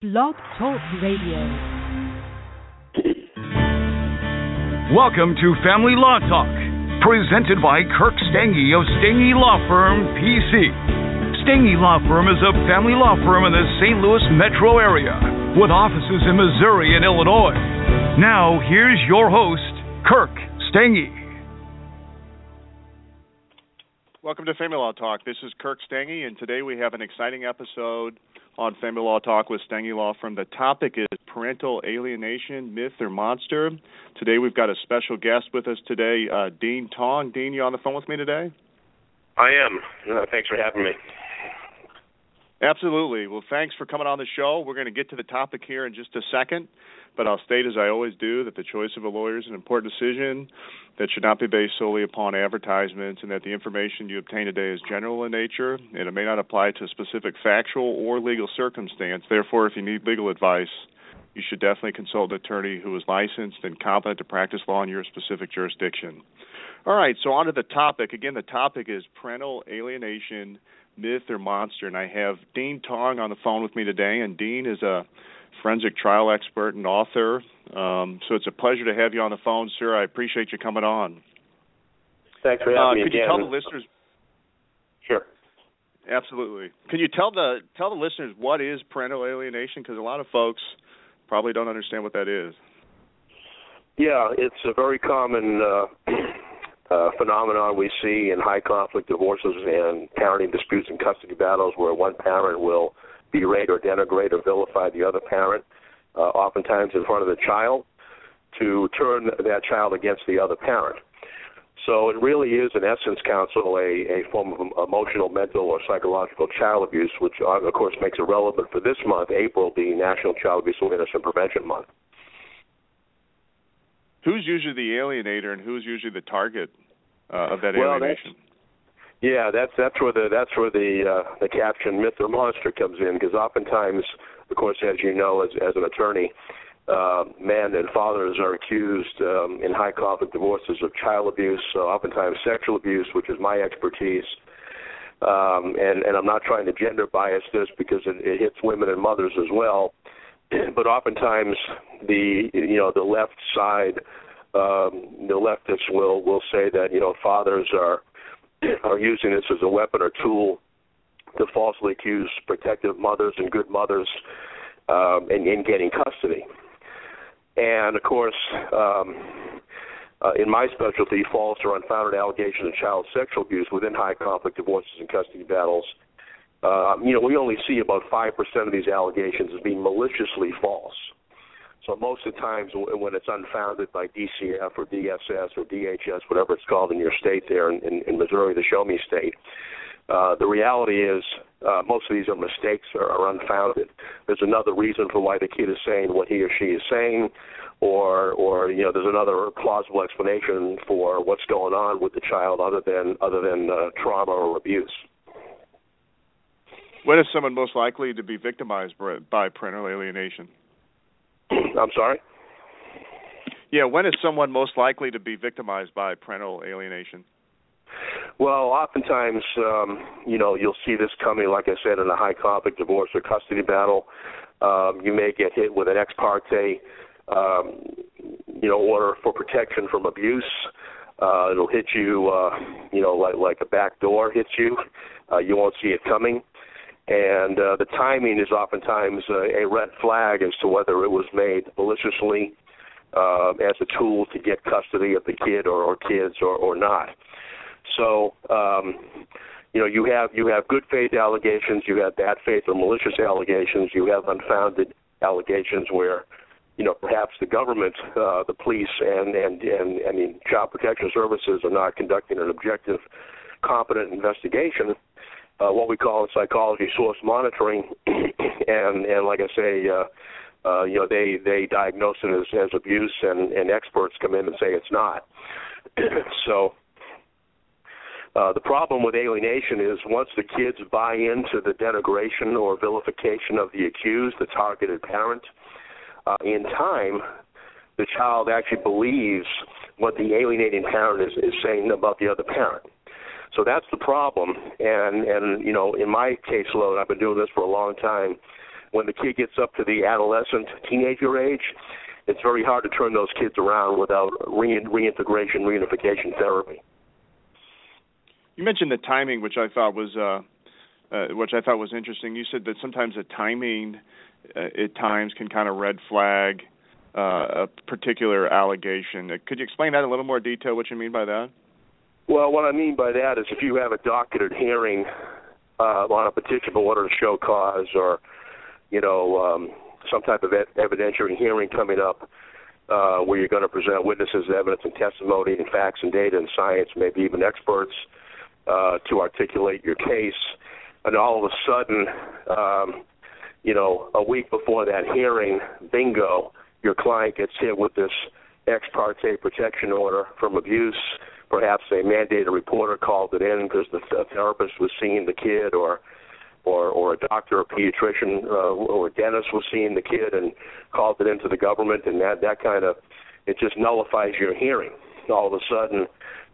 Blog Talk Radio. Welcome to Family Law Talk, presented by Kirk Stange of Stange Law Firm, PC. Stange Law Firm is a family law firm in the St. Louis metro area with offices in Missouri and Illinois. Now, here's your host, Kirk Stange. Welcome to Family Law Talk. This is Kirk Stange, and today we have an exciting episode on Family Law Talk with Stange Law Firm. The topic is parental alienation, myth or monster. Today we've got a special guest with us today, uh, Dean Tong. Dean, you on the phone with me today? I am. Uh, thanks for having me. Absolutely. Well, thanks for coming on the show. We're going to get to the topic here in just a second, but I'll state, as I always do, that the choice of a lawyer is an important decision that should not be based solely upon advertisements, and that the information you obtain today is general in nature, and it may not apply to a specific factual or legal circumstance. Therefore, if you need legal advice, you should definitely consult an attorney who is licensed and competent to practice law in your specific jurisdiction. All right, so on to the topic. Again, the topic is parental alienation myth or monster. And I have Dean Tong on the phone with me today, and Dean is a forensic trial expert and author. Um, so it's a pleasure to have you on the phone, sir. I appreciate you coming on. Thanks for having uh, me could again. you tell the listeners? Sure. Absolutely. Can you tell the tell the listeners what is parental alienation? Because a lot of folks probably don't understand what that is. Yeah, it's a very common uh, uh, phenomenon we see in high conflict divorces and parenting disputes and custody battles where one parent will berate or denigrate or vilify the other parent, uh, oftentimes in front of the child, to turn that child against the other parent. So it really is, in essence, counsel, a, a form of emotional, mental, or psychological child abuse, which uh, of course makes it relevant for this month, April, being National Child Abuse Awareness and Prevention Month. Who's usually the alienator and who's usually the target uh, of that well, alienation? That's, yeah, that's that's where the that's where the uh, the caption myth or monster comes in because oftentimes, of course, as you know, as as an attorney, uh, men and fathers are accused um, in high conflict divorces of child abuse, uh, oftentimes sexual abuse, which is my expertise. Um, and, and I'm not trying to gender bias this because it, it hits women and mothers as well. but oftentimes the you know the left side, um, the leftists will will say that you know fathers are are using this as a weapon or tool to falsely accuse protective mothers and good mothers um, in, in getting custody. And of course, um, uh, in my specialty, false or unfounded allegations of child sexual abuse within high conflict divorces and custody battles. Uh, you know, we only see about five percent of these allegations as being maliciously false. So most of the times when it's unfounded by DCF or DSS or DHS, whatever it's called in your state there in, in, in Missouri, the Show Me State, uh, the reality is uh, most of these are mistakes or are unfounded. There's another reason for why the kid is saying what he or she is saying, or or you know there's another plausible explanation for what's going on with the child other than other than uh, trauma or abuse. When is someone most likely to be victimized by parental alienation? I'm sorry. Yeah, when is someone most likely to be victimized by parental alienation? Well, oftentimes, um, you know, you'll see this coming, like I said, in a high conflict divorce or custody battle. Um, you may get hit with an ex parte, um, you know, order for protection from abuse. Uh, it'll hit you, uh, you know, like like a back door hits you. Uh, you won't see it coming, and uh, the timing is oftentimes a, a red flag as to whether it was made maliciously uh, as a tool to get custody of the kid or, or kids or, or not. So, um, you know, you have you have good faith allegations, you have bad faith or malicious allegations, you have unfounded allegations where, you know, perhaps the government, uh, the police, and and and I mean, child protection services are not conducting an objective, competent investigation. Uh, what we call in psychology source monitoring, and and like I say, uh, uh, you know, they they diagnose it as, as abuse, and and experts come in and say it's not. so uh, the problem with alienation is once the kids buy into the denigration or vilification of the accused, the targeted parent, uh, in time, the child actually believes what the alienating parent is, is saying about the other parent. So that's the problem. And and you know, in my caseload, I've been doing this for a long time. when the kid gets up to the adolescent teenager age, it's very hard to turn those kids around without re- reintegration, reunification therapy. You mentioned the timing, which I thought was uh, uh, which I thought was interesting. You said that sometimes the timing uh, at times can kind of red flag uh, a particular allegation. Uh, could you explain that in a little more detail? What you mean by that? Well, what I mean by that is if you have a docketed hearing uh, on a petition for order to show cause, or you know um, some type of evidentiary hearing coming up. Uh, where you're going to present witnesses, evidence, and testimony, and facts and data and science, maybe even experts, uh, to articulate your case. And all of a sudden, um, you know, a week before that hearing, bingo, your client gets hit with this ex parte protection order from abuse. Perhaps a mandated reporter called it in because the therapist was seeing the kid, or or or a doctor, a pediatrician, uh, or a dentist was seeing the kid and called it into the government, and that that kind of it just nullifies your hearing. All of a sudden,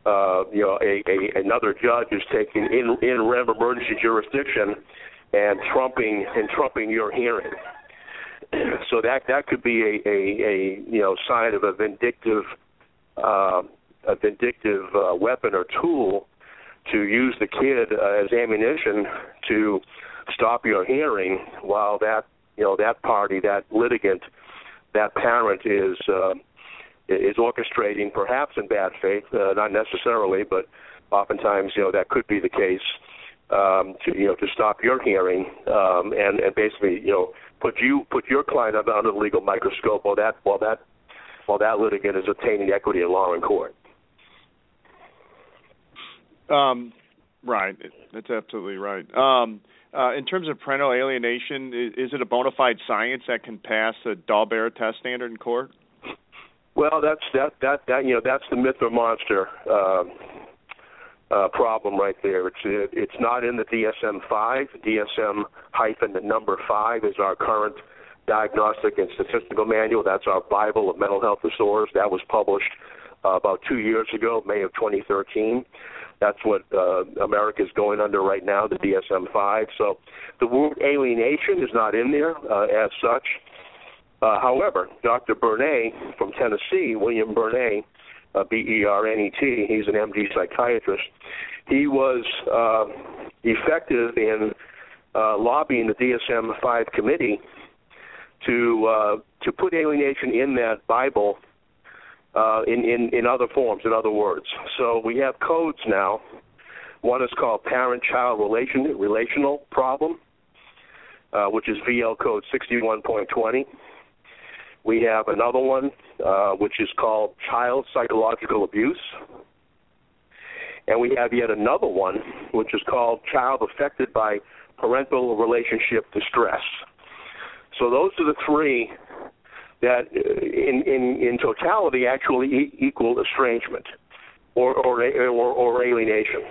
uh, you know, a, a another judge is taking in in rem emergency jurisdiction and trumping and trumping your hearing. So that that could be a a, a you know sign of a vindictive uh, a vindictive uh, weapon or tool to use the kid uh, as ammunition to stop your hearing while that you know that party that litigant that parent is uh, is orchestrating perhaps in bad faith uh, not necessarily but oftentimes you know that could be the case um, to you know to stop your hearing um, and and basically you know put you put your client under the legal microscope while that while that while that litigant is obtaining equity in law in court. Um, right, that's absolutely right. Um, uh, in terms of parental alienation, is, is, it a bona fide science that can pass a Daubert test standard in court? Well, that's that that that you know that's the myth or monster uh, uh, problem right there. It's it, it's not in the DSM five. DSM hyphen the number five is our current diagnostic and statistical manual. That's our Bible of mental health disorders. That was published uh, about two years ago, May of 2013. That's what uh, America is going under right now, the DSM-5. So the word alienation is not in there uh, as such. Uh, however, Dr. Bernet from Tennessee, William Bernet, uh, B-E-R-N-E-T, he's an MD psychiatrist. He was uh, effective in uh, lobbying the DSM-5 committee to uh, to put alienation in that Bible uh, in, in, in other forms, in other words. So we have codes now. One is called parent-child relation, relational problem, uh, which is VL code 61.20. We have another one, uh, which is called child psychological abuse. And we have yet another one, which is called child affected by parental relationship distress. So those are the three that uh, in in in totality actually equal estrangement or, or or or alienation.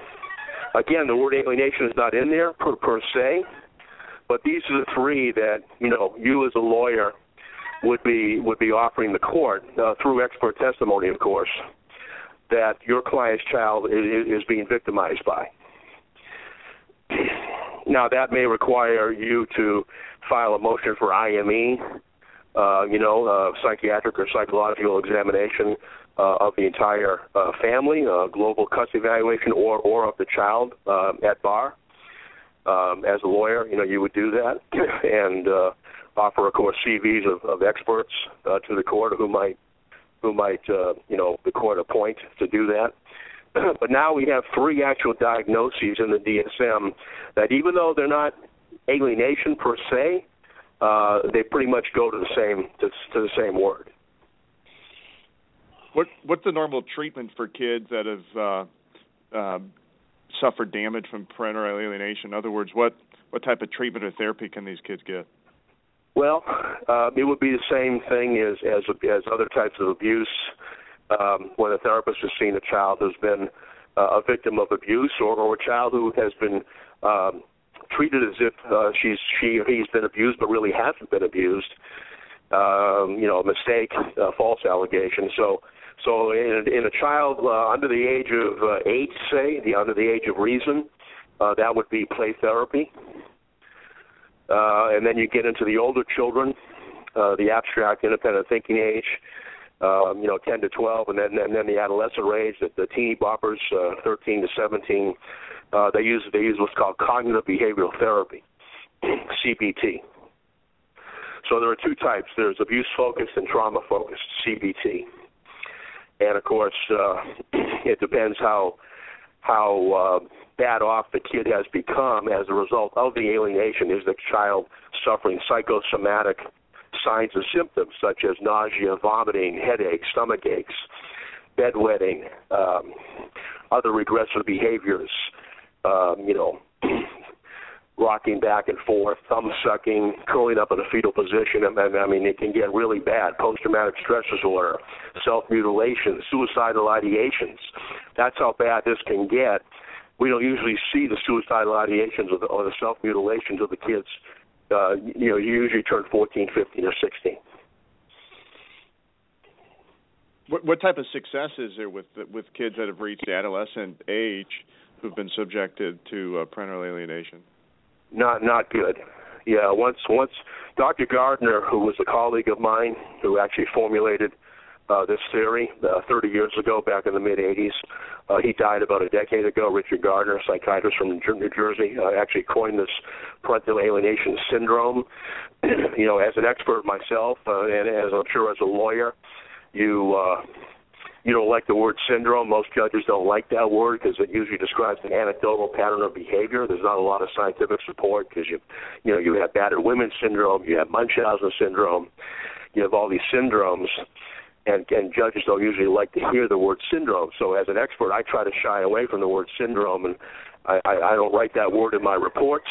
Again, the word alienation is not in there per, per se, but these are the three that you know you as a lawyer would be would be offering the court uh, through expert testimony, of course, that your client's child is, is being victimized by. Now that may require you to file a motion for IME uh, you know, uh, psychiatric or psychological examination uh, of the entire uh, family, uh, global custody evaluation, or or of the child uh, at bar. Um, as a lawyer, you know, you would do that and uh, offer, of course, CVs of, of experts uh, to the court who might who might uh, you know the court appoint to do that. but now we have three actual diagnoses in the DSM that even though they're not alienation per se, uh, they pretty much go to the same to, to the same word. What what's the normal treatment for kids that have uh, uh, suffered damage from parental alienation? In other words, what what type of treatment or therapy can these kids get? Well, uh, it would be the same thing as as as other types of abuse. Um, when a therapist has seen a child who's been uh, a victim of abuse, or, or a child who has been um, treated as if uh, she's she he's been abused, but really hasn't been abused. Um, you know, a mistake, a false allegation. So, so in, in a child uh, under the age of uh, eight, say, the under the age of reason, uh, that would be play therapy. uh, and then you get into the older children, uh, the abstract independent thinking age, um, you know, 10 to 12, and then and then the adolescent range, the, the teeny boppers, uh, 13 to 17. Uh, they use they use what's called cognitive behavioral therapy, CBT. So there are two types. There's abuse focused and trauma focused, CBT. And of course, uh, it depends how how uh, bad off the kid has become as a result of the alienation. Is the child suffering psychosomatic signs and symptoms such as nausea, vomiting, headaches, stomach aches, bedwetting, um, other regressive behaviors, um, you know, rocking back and forth, thumb sucking, curling up in a fetal position. And, and I mean, it can get really bad. Post traumatic stress disorder, self mutilation, suicidal ideations. That's how bad this can get. We don't usually see the suicidal ideations or the, or the self mutilations of the kids. Uh, you know, you usually turn 14, 15, or 16. What, what type of success is there with with kids that have reached adolescent age who've been subjected to uh, parental alienation? not not good. Yeah, once once Dr. Gardner, who was a colleague of mine, who actually formulated uh, this theory uh, 30 years ago, back in the mid 80s, uh, he died about a decade ago. Richard Gardner, a psychiatrist from New Jersey, uh, actually coined this parental alienation syndrome. you know, as an expert myself, uh, and as I'm sure as a lawyer, you uh, you don't like the word syndrome. Most judges don't like that word because it usually describes an anecdotal pattern of behavior. There's not a lot of scientific support because you, you know, you have battered women syndrome, you have Munchausen syndrome, you have all these syndromes, and and judges don't usually like to hear the word syndrome. So as an expert, I try to shy away from the word syndrome, and I I, I don't write that word in my reports.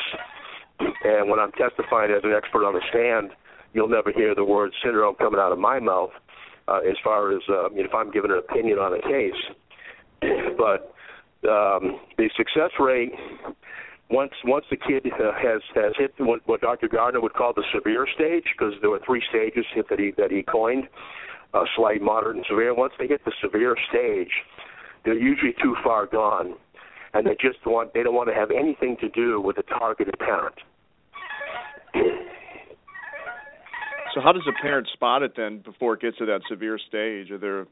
And when I'm testifying as an expert on the stand, you'll never hear the word syndrome coming out of my mouth uh, as far as uh, if I'm giving an opinion on a case. but um, the success rate once once the kid uh, has has hit what, what Dr. Gardner would call the severe stage, because there were three stages that he that he coined, uh, slight, moderate, and severe. Once they hit the severe stage, they're usually too far gone, and they just want they don't want to have anything to do with the targeted parent. So how does a parent spot it then before it gets to that severe stage? Are there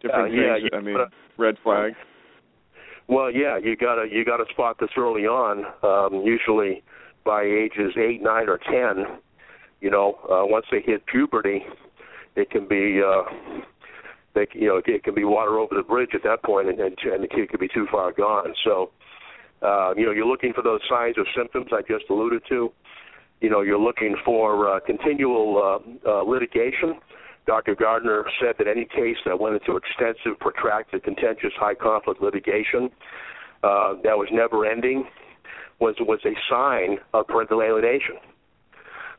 different uh, yeah, things? I mean, red flag. Well, yeah, you gotta you gotta spot this early on. Um, usually by ages eight, nine, or ten. You know, uh, once they hit puberty, it can be uh, they you know it can be water over the bridge at that point, and, and, the kid could be too far gone. So, uh, you know, you're looking for those signs or symptoms I just alluded to you know, you're looking for uh, continual uh, uh, litigation. Dr. Gardner said that any case that went into extensive, protracted, contentious, high conflict litigation uh, that was never ending was was a sign of parental alienation.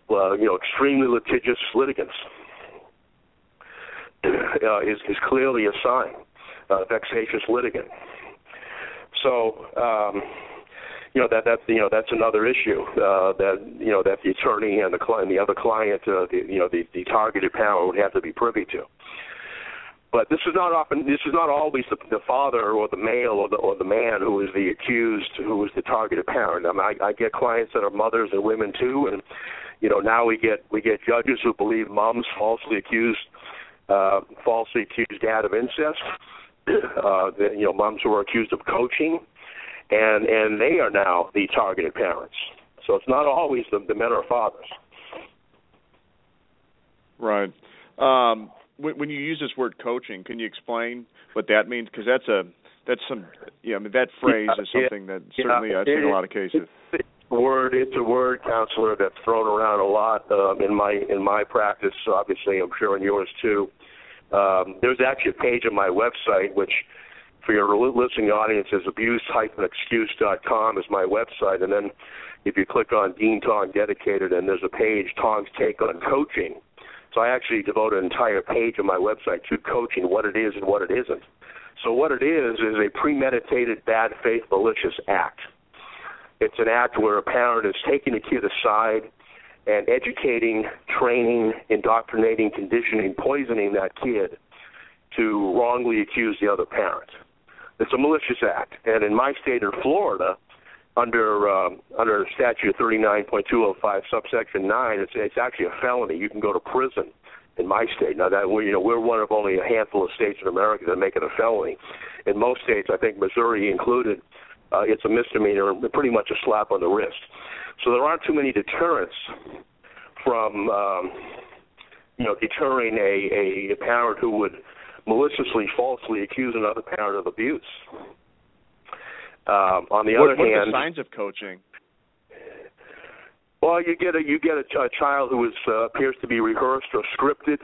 Well, you know, extremely litigious litigants uh, is is clearly a sign. Uh, vexatious litigant. So. Um, you know that that you know that's another issue uh, that you know that the attorney and the client, the other client, uh, the you know the, the targeted power would have to be privy to. But this is not often. This is not always the, the father or the male or the or the man who is the accused, who is the targeted parent. I, mean, I, I get clients that are mothers and women too, and you know now we get we get judges who believe moms falsely accused, uh, falsely accused dad of incest. Uh, the, you know moms who are accused of coaching and and they are now the targeted parents. So it's not always the, the men or fathers. Right. Um, when, when you use this word coaching, can you explain what that means? Because that's a that's some yeah. I mean that phrase is something that certainly yeah, I've seen a lot of cases. It's a word. It's a word, counselor, that's thrown around a lot um, in my in my practice. Obviously, I'm sure in yours too. Um, there's actually a page on my website which for your listening audience is abuse-excuse.com is my website, and then if you click on Dean Tong Dedicated, and there's a page Tong's Take on Coaching. So I actually devote an entire page on my website to coaching, what it is and what it isn't. So what it is is a premeditated, bad faith, malicious act. It's an act where a parent is taking a kid aside and educating, training, indoctrinating, conditioning, poisoning that kid to wrongly accuse the other parent. It's a malicious act. And in my state of Florida, under uh, under statute 39.205 subsection 9 it's it's actually a felony you can go to prison in my state now that we you know we're one of only a handful of states in America that make it a felony in most states I think Missouri included uh, it's a misdemeanor pretty much a slap on the wrist so there aren't too many deterrents from um, you know deterring a, a parent who would maliciously falsely accuse another parent of abuse um, on the what, other what hand, are the signs of coaching? Well, you get a you get a, a child who is uh, appears to be rehearsed or scripted.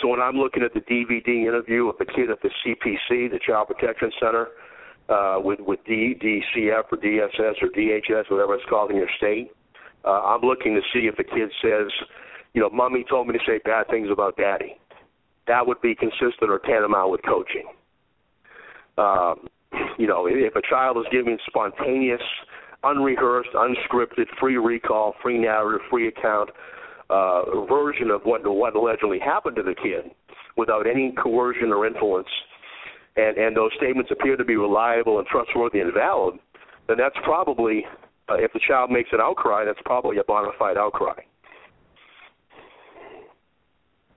So when I'm looking at the DVD interview of the kid at the CPC, the Child Protection Center, uh, with with D, DCF or DSS or DHS, whatever it's called in your state, uh, I'm looking to see if the kid says, you know, mommy told me to say bad things about daddy. That would be consistent or tantamount with coaching. Um, you know, if a child is giving spontaneous, unrehearsed, unscripted, free recall, free narrative, free account uh, version of what what allegedly happened to the kid, without any coercion or influence, and and those statements appear to be reliable and trustworthy and valid, then that's probably, uh, if the child makes an outcry, that's probably a bona fide outcry.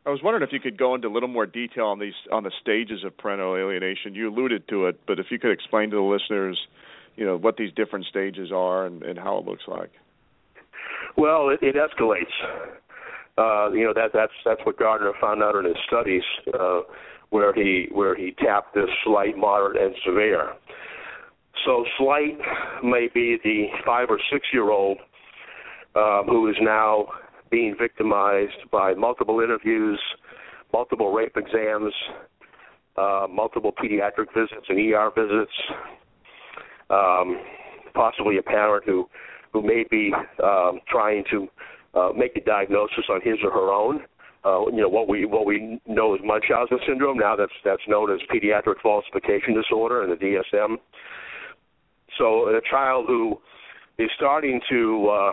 I was wondering if you could go into a little more detail on these on the stages of parental alienation. You alluded to it, but if you could explain to the listeners, you know, what these different stages are and, and how it looks like. Well, it, it escalates. Uh, you know that that's that's what Gardner found out in his studies, uh, where he where he tapped this slight, moderate, and severe. So slight may be the five or six year old um, who is now being victimized by multiple interviews, multiple rape exams, uh, multiple pediatric visits and ER visits, um, possibly a parent who who may be um, trying to uh, make a diagnosis on his or her own. Uh, you know what we what we know as Munchausen syndrome. Now that's that's known as pediatric falsification disorder in the DSM. So a child who is starting to uh,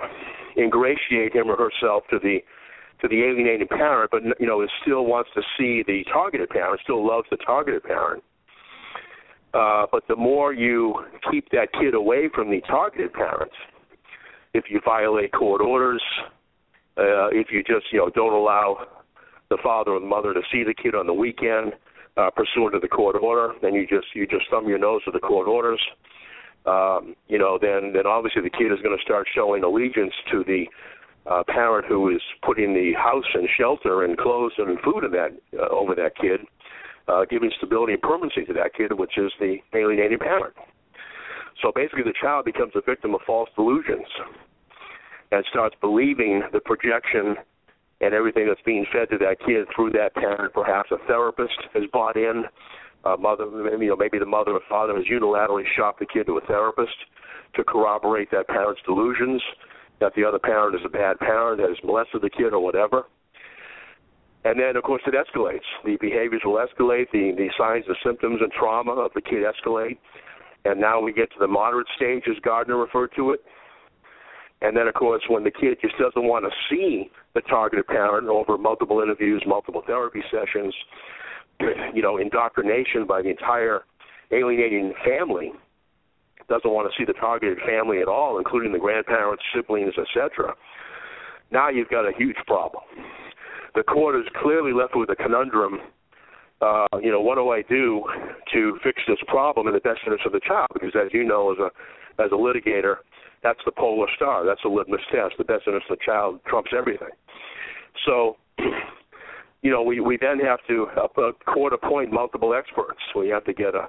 ingratiate him or herself to the to the alienated parent, but you know, is still wants to see the targeted parent, still loves the targeted parent. Uh, but the more you keep that kid away from the targeted parents, if you violate court orders, uh, if you just you know don't allow the father or the mother to see the kid on the weekend, uh, pursuant to the court order, then you just you just thumb your nose at the court orders um, you know, then then obviously the kid is going to start showing allegiance to the uh, parent who is putting the house and shelter and clothes and food in that uh, over that kid, uh, giving stability and permanency to that kid, which is the alienating parent. So basically, the child becomes a victim of false delusions and starts believing the projection and everything that's being fed to that kid through that parent. Perhaps a therapist has bought in uh, mother, maybe, you know, maybe the mother or father has unilaterally shopped the kid to a therapist to corroborate that parent's delusions, that the other parent is a bad parent, that has molested the kid or whatever. And then, of course, it escalates. The behaviors will escalate. The the signs, the symptoms, and trauma of the kid escalate. And now we get to the moderate stage, as Gardner referred to it. And then, of course, when the kid just doesn't want to see the targeted parent over multiple interviews, multiple therapy sessions, you know, indoctrination by the entire alienating family doesn't want to see the targeted family at all, including the grandparents, siblings, etc. Now you've got a huge problem. The court is clearly left with a conundrum. Uh, you know, what do I do to fix this problem in the best interest of the child? Because, as you know, as a as a litigator, that's the polar star. That's the litmus test. The best interest of the child trumps everything. So, you know, we we then have to uh, court appoint multiple experts. We have to get a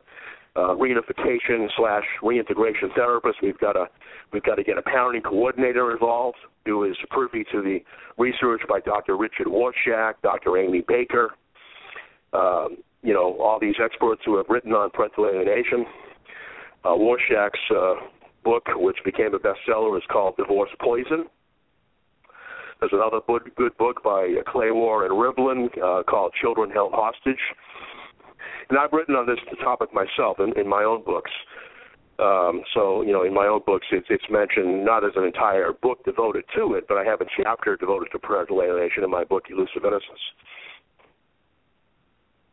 uh, reunification slash reintegration therapist. We've got to we've got to get a parenting coordinator involved who is privy to the research by Dr. Richard Warshak, Dr. Amy Baker. Um, you know, all these experts who have written on parental alienation. Uh, Warshak's uh, book, which became a bestseller, is called Divorce Poison there's another good book by uh, Clawar and Rivlin uh, called Children Held Hostage. And I've written on this topic myself in, in my own books. Um, so, you know, in my own books, it's, it's mentioned not as an entire book devoted to it, but I have a chapter devoted to parental alienation in my book, Elusive Innocence.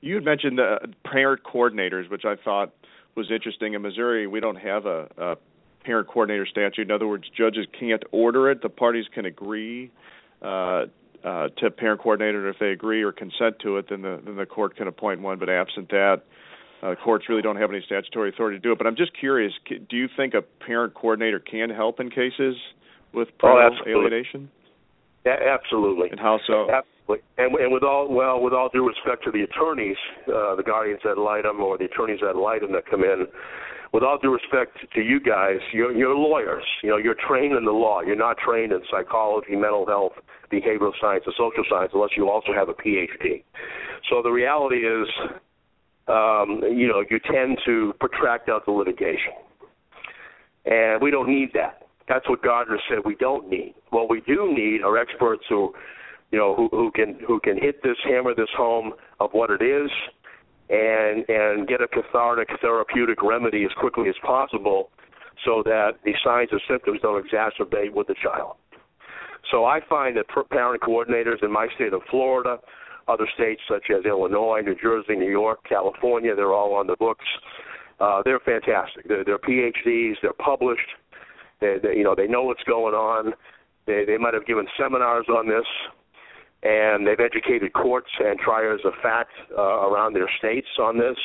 You had mentioned the parent coordinators, which I thought was interesting. In Missouri, we don't have a, a parent coordinator statute. In other words, judges can't order it; the parties can agree uh, uh, to parent coordinator. If they agree or consent to it, then the then the court can appoint one. But absent that, uh, courts really don't have any statutory authority to do it. But I'm just curious: do you think a parent coordinator can help in cases with parental oh, alienation? Yeah, absolutely. And how so? Absolutely. And, and with all well, with all due respect to the attorneys, uh, the guardians ad litem or the attorneys ad litem that come in, with all due respect to you guys, you're, you're lawyers. You know, you're trained in the law. You're not trained in psychology, mental health, behavioral science, or social science unless you also have a PhD. So the reality is, um, you know, you tend to protract out the litigation, and we don't need that. That's what Gardner said we don't need. What we do need are experts who, you know, who, who can who can hit this hammer this home of what it is, and and get a cathartic therapeutic remedy as quickly as possible, so that the signs and symptoms don't exacerbate with the child. So I find that parent coordinators in my state of Florida, other states such as Illinois, New Jersey, New York, California, they're all on the books. Uh, they're fantastic. They're, they're PhDs. They're published. They, they, you know, they know what's going on. They, they might have given seminars on this, and they've educated courts and triers of fact uh, around their states on this,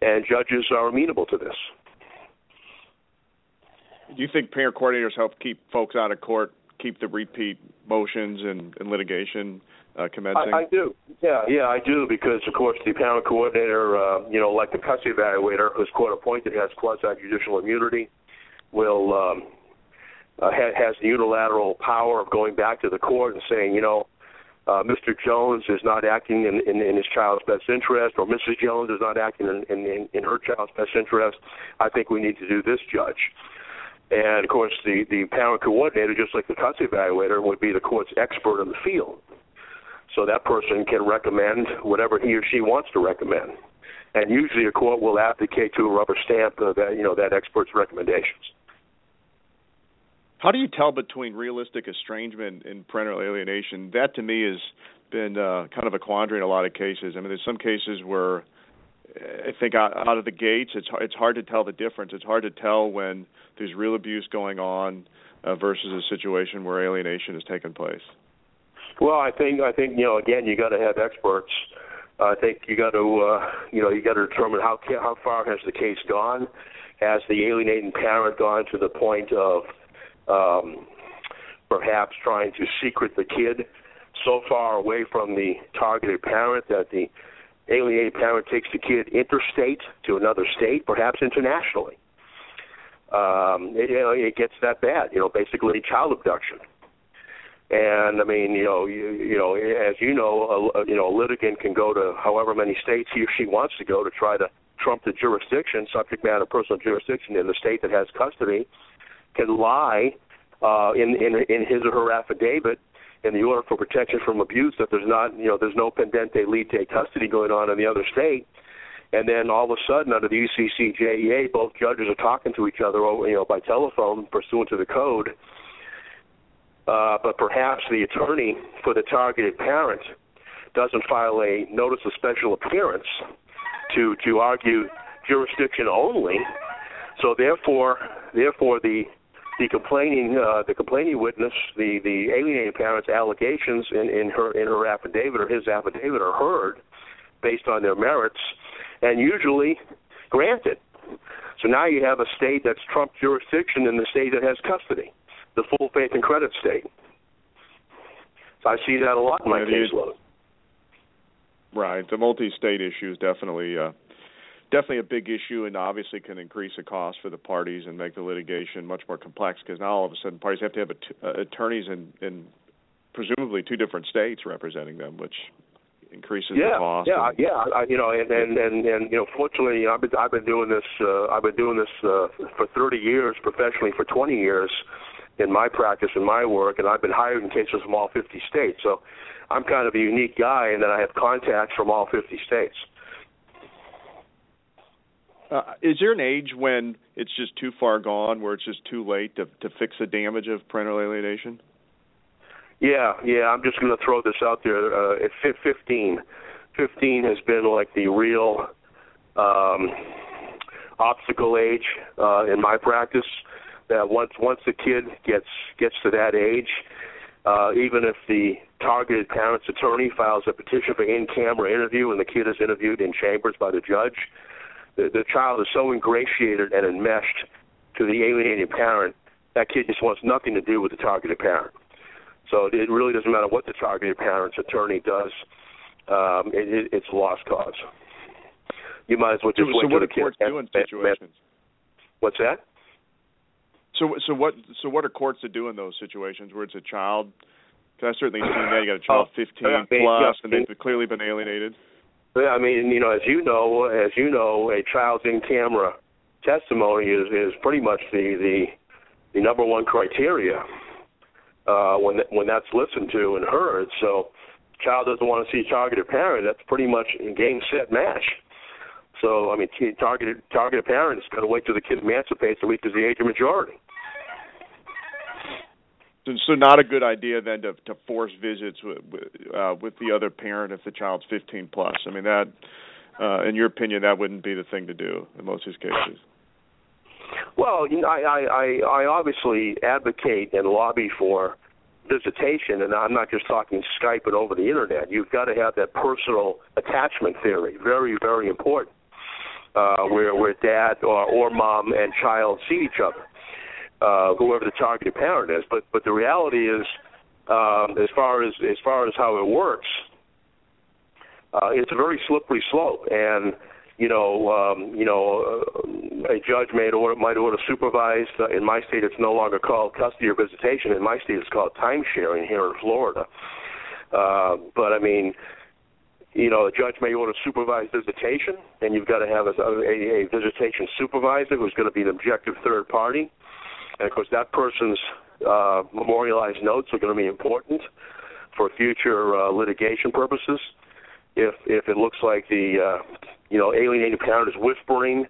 and judges are amenable to this. Do you think parent coordinators help keep folks out of court, keep the repeat motions and, and litigation uh, commencing? I, I do. Yeah, yeah, I do because of course the parent coordinator, uh, you know, like the custody evaluator, who's court appointed, has quasi judicial immunity will um, uh, ha- has the unilateral power of going back to the court and saying, you know, uh, Mr. Jones is not acting in, in, in his child's best interest, or Mrs. Jones is not acting in, in, in her child's best interest. I think we need to do this, judge. And of course, the the parent coordinator, just like the custody evaluator, would be the court's expert in the field. So that person can recommend whatever he or she wants to recommend and usually a court will abdicate to a rubber stamp uh, that you know that expert's recommendations. How do you tell between realistic estrangement and parental alienation? That to me has been uh, kind of a quandary in a lot of cases. I mean, there's some cases where I think out, of the gates, it's it's hard to tell the difference. It's hard to tell when there's real abuse going on uh, versus a situation where alienation has taken place. Well, I think I think you know again you got to have experts. I think you got to uh, you know you got to determine how how far has the case gone. Has the alienating parent gone to the point of um, perhaps trying to secret the kid so far away from the targeted parent that the alienated parent takes the kid interstate to another state, perhaps internationally. Um, it, you know, it gets that bad. You know, basically child abduction. And I mean, you know, you, you know, as you know, a, you know, a litigant can go to however many states he or she wants to go to try to trump the jurisdiction, subject matter personal jurisdiction in the state that has custody, can lie uh, in, in in his or her affidavit in the order for protection from abuse that there's not you know there's no pendente lite custody going on in the other state, and then all of a sudden under the UCCJEA both judges are talking to each other you know by telephone pursuant to the code. Uh, but perhaps the attorney for the targeted parent doesn't file a notice of special appearance to to argue jurisdiction only. So therefore, therefore the the complaining uh, the complaining witness, the the alienated parent's allegations in, in her in her affidavit or his affidavit are heard based on their merits, and usually granted. So now you have a state that's Trump jurisdiction in the state that has custody, the full faith and credit state. So I see that a lot in my caseload. Right, the multi-state issue is definitely uh, definitely a big issue and obviously can increase the cost for the parties and make the litigation much more complex because now all of a sudden parties have to have uh, attorneys in, in presumably two different states representing them, which increases yeah, the cost. Yeah, and, yeah, I, you know, and, and and and you know, fortunately, you know, I've been I've been doing this uh, I've been doing this uh, for 30 years professionally for 20 years in my practice and my work, and I've been hired in cases from all 50 states. So I'm kind of a unique guy, and then I have contacts from all 50 states. Uh, is there an age when it's just too far gone, where it's just too late to to fix the damage of parental alienation? Yeah, yeah. I'm just going to throw this out there. Uh, at 15, 15 has been like the real um, obstacle age uh, in my practice. that once once the kid gets gets to that age, uh, even if the targeted parent's attorney files a petition for in-camera interview and the kid is interviewed in chambers by the judge, the, the child is so ingratiated and enmeshed to the alienated parent that kid just wants nothing to do with the targeted parent. So it really doesn't matter what the targeted parent's attorney does. Um, it, it, it's a lost cause. You might as well just so, wait so what the courts do in situations? What's that? So so what so what are courts to do in those situations where it's a child? Because I've certainly seen that you got a child Oh, 15 yeah, plus, yeah, and they've clearly been alienated. I mean, you know, as you know, as you know, a child's in-camera testimony is is pretty much the the the number one criteria uh, when when that's listened to and heard. So, child doesn't want to see targeted parent. That's pretty much game set match. So, I mean, targeted targeted parent is going to wait till the kid emancipates or reaches the age of majority. So, so not a good idea then to to force visits with uh, with the other parent if the child's 15 plus. I mean that, uh, in your opinion, that wouldn't be the thing to do in most of these cases. Well, you know, I, I, I, I obviously advocate and lobby for visitation, and I'm not just talking Skype and over the internet. You've got to have that personal attachment theory, very, very important, uh, where where dad or, or mom and child see each other, uh, whoever the targeted parent is. But but the reality is, um, as far as as far as how it works, uh, it's a very slippery slope, and you know, um, you know, uh, a judge may order might order supervised. Uh, in my state, it's no longer called custody or visitation. In my state, it's called time sharing here in Florida. Uh, but I mean, you know, a judge may order supervised visitation, and you've got to have a, a, a visitation supervisor who's going to be an objective third party. And of course, that person's uh, memorialized notes are going to be important for future uh, litigation purposes. If if it looks like the uh, you know alienated parent is whispering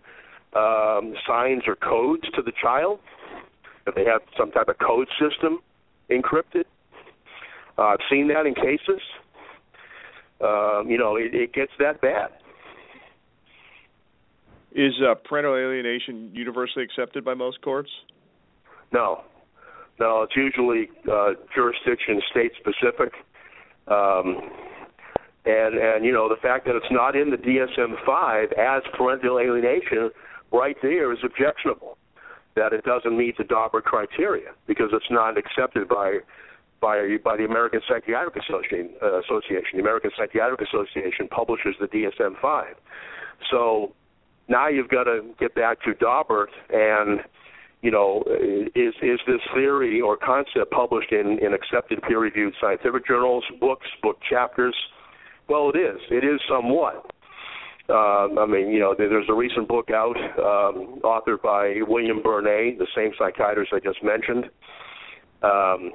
um, signs or codes to the child, if they have some type of code system encrypted, uh, I've seen that in cases. Um, you know, it, it gets that bad. Is uh, parental alienation universally accepted by most courts? No, no, it's usually uh, jurisdiction state specific. Um, and and you know the fact that it's not in the DSM-5 as parental alienation right there is objectionable. That it doesn't meet the Daubert criteria because it's not accepted by by by the American Psychiatric Association. Uh, Association. The American Psychiatric Association publishes the DSM-5. So now you've got to get back to Daubert and you know, is is this theory or concept published in, in accepted peer-reviewed scientific journals, books, book chapters? Well, it is. It is somewhat. Uh, I mean, you know, there's a recent book out um, authored by William Bernay, the same psychiatrist I just mentioned, um,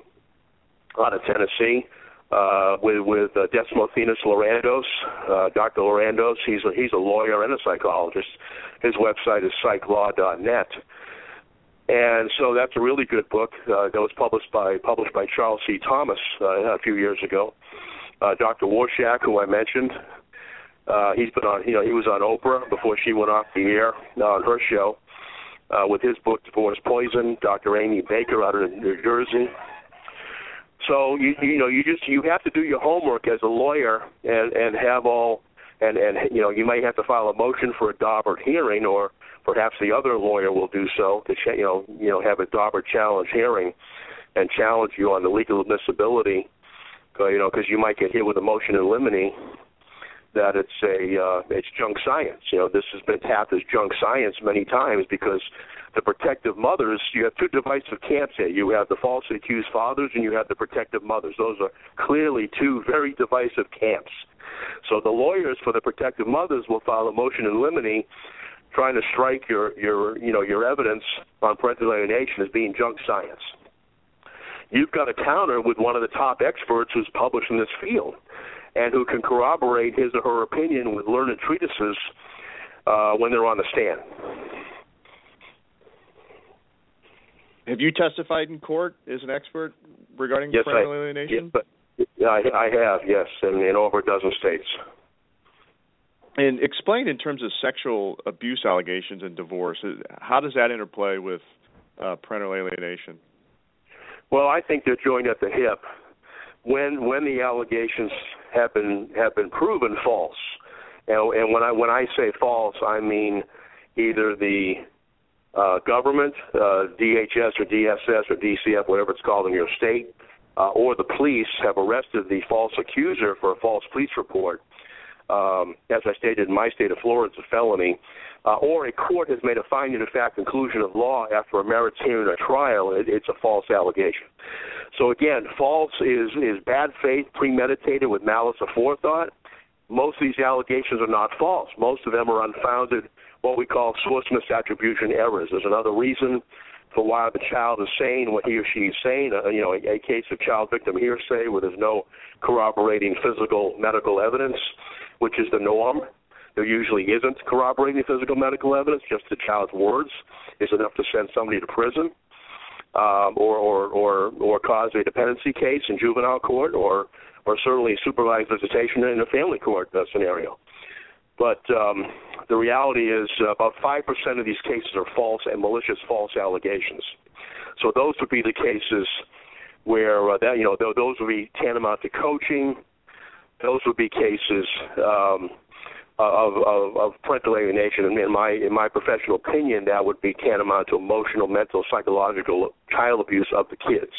out of Tennessee, uh, with with uh, Demosthenes Lorandos. Uh, Dr. Lorandos, he's a, he's a lawyer and a psychologist. His website is psychlaw.net. And so that's a really good book uh, that was published by published by Charles C. Thomas uh, a few years ago. Uh, Dr. Warshak, who I mentioned, uh, he's been on. You know, he was on Oprah before she went off the air uh, on her show uh, with his book Divorce Poison. Dr. Amy Baker out of New Jersey. So you you know you just you have to do your homework as a lawyer and and have all and and you know you might have to file a motion for a Daubert hearing or perhaps the other lawyer will do so to you know you know have a Daubert challenge hearing and challenge you on the legal admissibility uh, you know because you might get hit with a motion in limine that it's a uh, it's junk science. You know this has been tapped as junk science many times because the protective mothers you have two divisive camps here. You have the falsely accused fathers and you have the protective mothers. Those are clearly two very divisive camps. So the lawyers for the protective mothers will file a motion in limine trying to strike your your you know your evidence on parental alienation as being junk science. You've got to counter with one of the top experts who's published in this field, and who can corroborate his or her opinion with learned treatises uh, when they're on the stand. Have you testified in court as an expert regarding yes, parental I, alienation? Yes, but I, I have, yes, in, in over a dozen states. And explain in terms of sexual abuse allegations and divorce, how does that interplay with uh, parental alienation? Well, I think they're joined at the hip when when the allegations have been have been proven false. And, and when I when I say false, I mean either the uh, government, uh, DHS or DSS or DCF, whatever it's called in your state, uh, or the police have arrested the false accuser for a false police report. Um, as I stated, in my state of Florida, it's a felony. Uh, or a court has made a finding of fact conclusion of law after a merits hearing or trial, it, it's a false allegation. So again, false is is bad faith, premeditated with malice aforethought. Most of these allegations are not false. Most of them are unfounded, what we call source misattribution errors. There's another reason for why the child is saying what he or she is saying. Uh, you know, a, a case of child victim hearsay where there's no corroborating physical medical evidence, which is the norm. There usually isn't corroborating physical medical evidence. Just the child's words is enough to send somebody to prison, um, or, or or or cause a dependency case in juvenile court, or or certainly supervised visitation in a family court uh, scenario. But um, the reality is uh, about 5% of these cases are false and malicious false allegations. So those would be the cases where uh, that you know th- those would be tantamount to coaching. Those would be cases um, of, of, of parental alienation. And in my in my professional opinion, that would be tantamount to emotional, mental, psychological child abuse of the kids.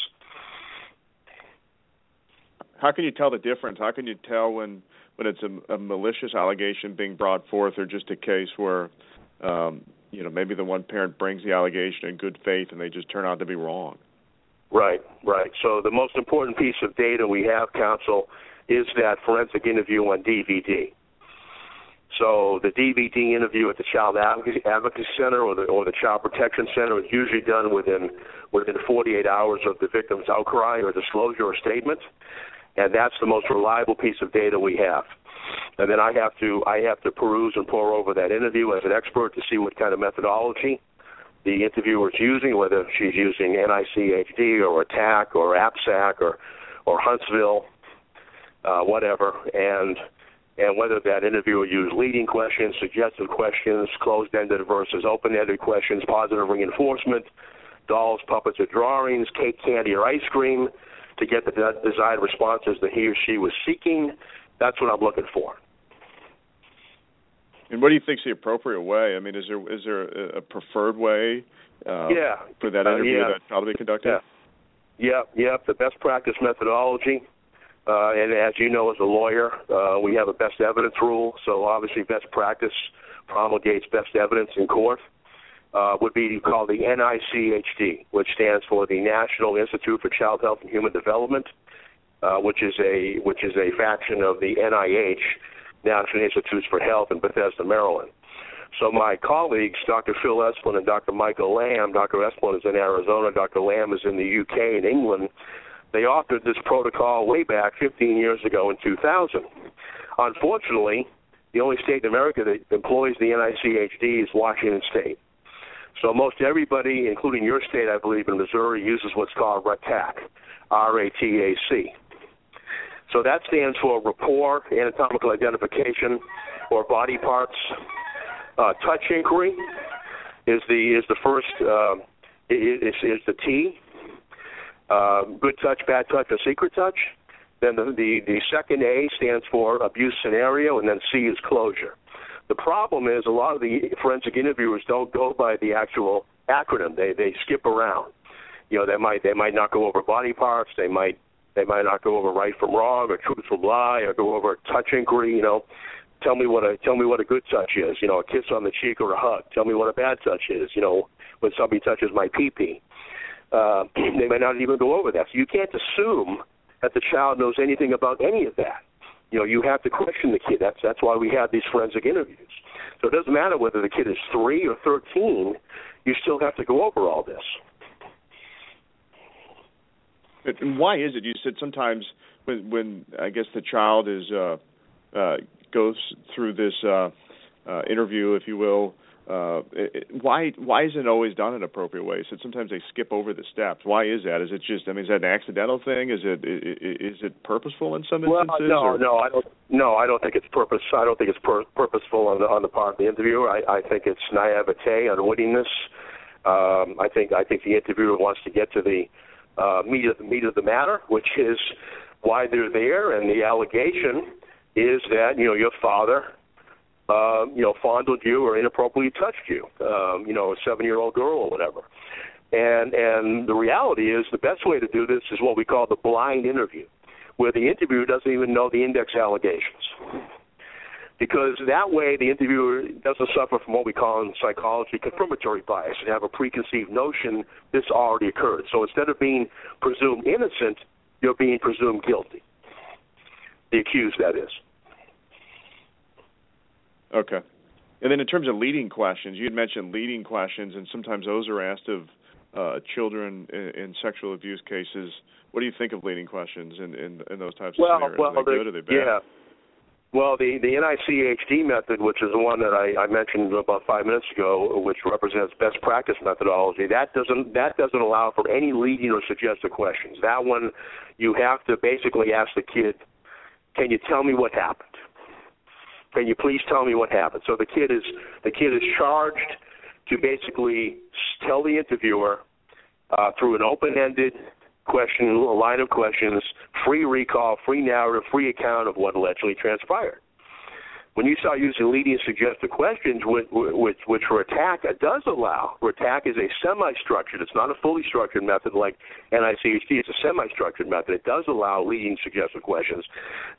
How can you tell the difference? How can you tell when when it's a, a malicious allegation being brought forth, or just a case where, um, you know, maybe the one parent brings the allegation in good faith and they just turn out to be wrong. Right, right. So the most important piece of data we have, counsel, is that forensic interview on DVD. So the DVD interview at the Child Advocacy, Advocacy Center or the or the Child Protection Center is usually done within within 48 hours of the victim's outcry or disclosure or statement and that's the most reliable piece of data we have. And then I have to I have to peruse and pour over that interview as an expert to see what kind of methodology the interviewer is using, whether she's using NICHD or RATAC or APSAC or or Huntsville, uh, whatever, and and whether that interviewer used leading questions, suggestive questions, closed-ended versus open-ended questions, positive reinforcement, dolls, puppets, or drawings, cake, candy, or ice cream, to get the desired responses that he or she was seeking. That's what I'm looking for. And what do you think is the appropriate way? I mean, is there is there a preferred way uh, yeah. for that interview uh, yeah. that be conducted? Yeah. Yep, yep. The best practice methodology, uh, and as you know, as a lawyer, uh, we have a best evidence rule. So obviously, best practice promulgates best evidence in court uh, would be called the NICHD, which stands for the National Institute for Child Health and Human Development, uh, which is a which is a faction of the NIH, National Institutes for Health in Bethesda, Maryland. So my colleagues, Dr. Phil Esplin and Dr. Michael Lamb, Dr. Esplin is in Arizona, Dr. Lamb is in the UK and England. They authored this protocol way back 15 years ago in 2000. Unfortunately, the only state in America that employs the NICHD is Washington State. So most everybody, including your state, I believe, in Missouri, uses what's called RATAC, R-A-T-A-C. So that stands for rapport, anatomical identification, or body parts. Uh, touch inquiry is the is the first uh, is is the T. Uh, good touch, bad touch, or secret touch. Then the, the the second A stands for abuse scenario, and then C is closure. The problem is a lot of the forensic interviewers don't go by the actual acronym. They they skip around. You know, they might they might not go over body parts. They might they might not go over right from wrong or truth from lie or go over touch inquiry. You know, tell me what a tell me what a good touch is. You know, a kiss on the cheek or a hug. Tell me what a bad touch is. You know, when somebody touches my pee pee. Uh, they may not even go over that. So you can't assume that the child knows anything about any of that you know, you have to question the kid. That's that's why we have these forensic interviews. So it doesn't matter whether the kid is three or thirteen. You still have to go over all this. And why is it? You said sometimes when when I guess the child is uh, uh, goes through this uh, uh, interview, if you will, uh, it, why why isn't it always done in appropriate ways? So sometimes they skip over the steps. Why is that? Is it just? I mean, is that an accidental thing? Is it is it purposeful in some instances? well, no, or? no, I don't. No, I don't think it's purpose. I don't think it's pur- purposeful on the on the part of the interviewer. I, I think it's naivete, unwittingness. Um, I think I think the interviewer wants to get to the uh, meat of the meat of the matter, which is why they're there, and the allegation is that you know your father, uh, you know, fondled you or inappropriately touched you, um, you know, a seven-year-old girl or whatever. And and the reality is the best way to do this is what we call the blind interview, where the interviewer doesn't even know the index allegations because that way the interviewer doesn't suffer from what we call in psychology confirmatory bias and have a preconceived notion this already occurred. So instead of being presumed innocent, you're being presumed guilty. The accused, that is. Okay. And then in terms of leading questions, you had mentioned leading questions, and sometimes those are asked of uh, children in, in sexual abuse cases. What do you think of leading questions in, in, in those types well, of scenarios? Well, are they good or they bad? Yeah. Well, the the NICHD method, which is the one that I, I mentioned about five minutes ago, which represents best practice methodology, that doesn't that doesn't allow for any leading or suggestive questions. That one, you have to basically ask the kid, "Can you tell me what happened? Can you please tell me what happened?" So the kid is the kid is charged to basically tell the interviewer uh, through an open-ended question, a line of questions, free recall, free narrative, free account of what allegedly transpired. When you start using leading suggestive questions, which, which, which RATAC it does allow, RATAC is a semi-structured, it's not a fully structured method like NICHD, it's a semi-structured method. It does allow leading suggestive questions.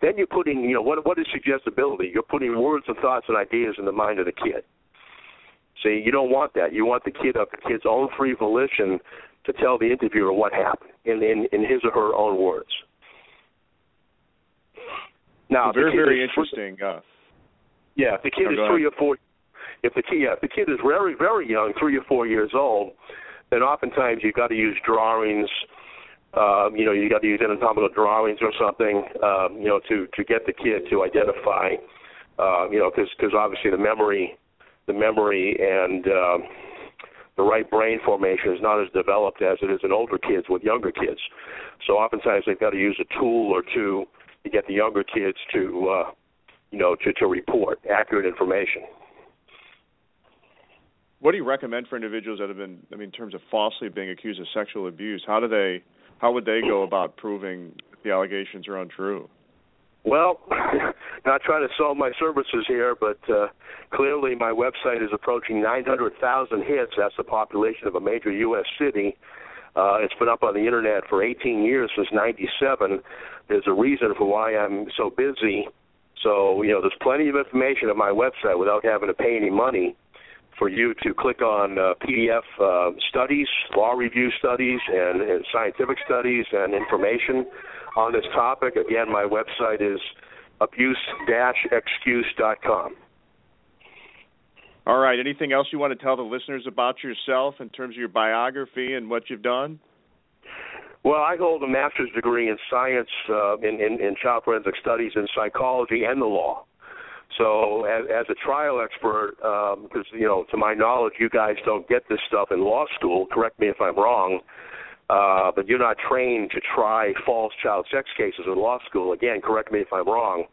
Then you're putting, you know, what, what is suggestibility? You're putting words and thoughts and ideas in the mind of the kid. See, you don't want that. You want the kid of the kid's own free volition to tell the interviewer what happened in in, in his or her own words. Now, very very interesting. uh, yeah, if the kid no, is three or four, if the kid yeah, if the kid is very very young, three or four years old, then oftentimes you've got to use drawings. Um, you know, you got to use anatomical drawings or something. Um, you know, to to get the kid to identify. Uh, you know, because because obviously the memory, the memory and um, the right brain formation is not as developed as it is in older kids with younger kids. So oftentimes they've got to use a tool or two to get the younger kids to, uh, you know, to, to report accurate information. What do you recommend for individuals that have been, I mean, in terms of falsely being accused of sexual abuse? How do they, how would they go about proving the allegations are untrue? Well, not trying to sell my services here, but uh, clearly my website is approaching 900,000 hits. That's the population of a major U.S. city. Uh, it's been up on the internet for 18 years since '97. There's a reason for why I'm so busy. So you know, there's plenty of information on my website without having to pay any money for you to click on uh, PDF uh, studies, law review studies, and, and scientific studies and information on this topic. Again, my website is abuse-excuse.com. All right. Anything else you want to tell the listeners about yourself in terms of your biography and what you've done? Well, I hold a master's degree in science, uh, in, in, in child forensic studies, in psychology, and the law. So, as, as a trial expert, because um, you know, to my knowledge, you guys don't get this stuff in law school. Correct me if I'm wrong. Uh, but you're not trained to try false child sex cases in law school. Again, correct me if I'm wrong.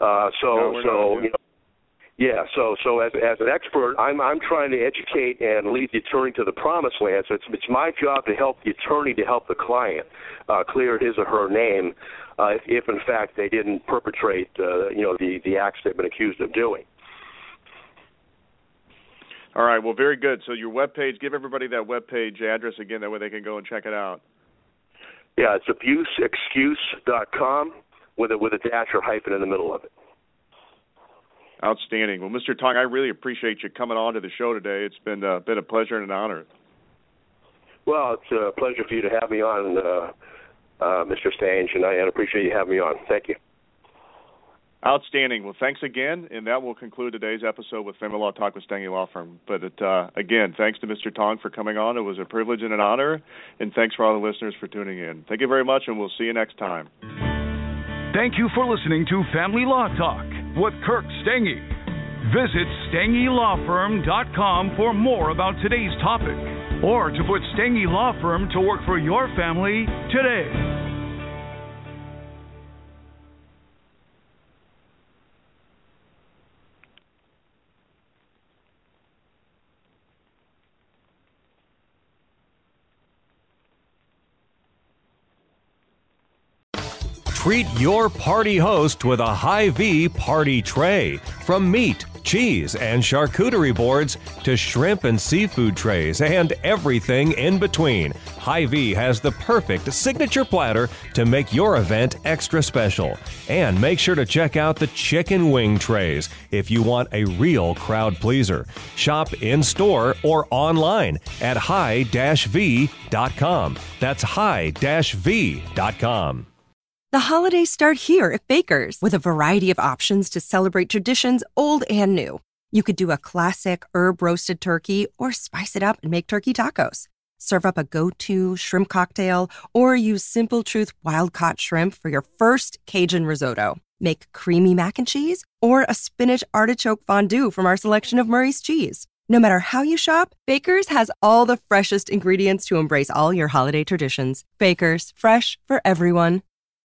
Uh, so, no, so not, you know, yeah. So, so as as an expert, I'm I'm trying to educate and lead the attorney to the promised land. So it's it's my job to help the attorney to help the client uh, clear his or her name, uh, if, if in fact they didn't perpetrate, uh, you know, the the acts they've been accused of doing. All right. Well, very good. So your web page, give everybody that web page address again. That way they can go and check it out. Yeah, it's abuseexcuse.com with a with a dash or hyphen in the middle of it. Outstanding. Well, Mr. Tong, I really appreciate you coming on to the show today. It's been uh, been a pleasure and an honor. Well, it's a pleasure for you to have me on, uh, uh, Mr. Stange, and I appreciate you having me on. Thank you. Outstanding. Well, thanks again, and that will conclude today's episode with Family Law Talk with Stange Law Firm. But it, uh, again, thanks to Mr. Tong for coming on. It was a privilege and an honor, and thanks for all the listeners for tuning in. Thank you very much, and we'll see you next time. Thank you for listening to Family Law Talk with Kirk Stange. Visit StangeLawFirm.com for more about today's topic, or to put Stange Law Firm to work for your family today. Treat your party host with a Hy-Vee party tray. From meat, cheese, and charcuterie boards to shrimp and seafood trays and everything in between. Hy-Vee has the perfect signature platter to make your event extra special. And make sure to check out the chicken wing trays if you want a real crowd pleaser. Shop in store or online at hy-vee.com. That's hy-vee.com. The holidays start here at Baker's with a variety of options to celebrate traditions old and new. You could do a classic herb roasted turkey or spice it up and make turkey tacos. Serve up a go to shrimp cocktail or use Simple Truth wild caught shrimp for your first Cajun risotto. Make creamy mac and cheese or a spinach artichoke fondue from our selection of Murray's cheese. No matter how you shop, Baker's has all the freshest ingredients to embrace all your holiday traditions. Baker's, fresh for everyone.